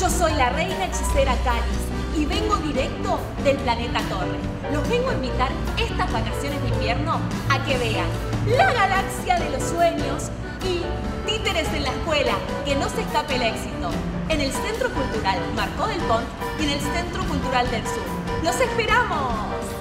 Yo soy la reina hechicera Calis y vengo directo del planeta Torre. Los vengo a invitar estas vacaciones de invierno a que vean la galaxia de los sueños y títeres en la escuela, que no se escape el éxito. En el Centro Cultural Marcó del Pont y en el Centro Cultural del Sur. ¡Los esperamos!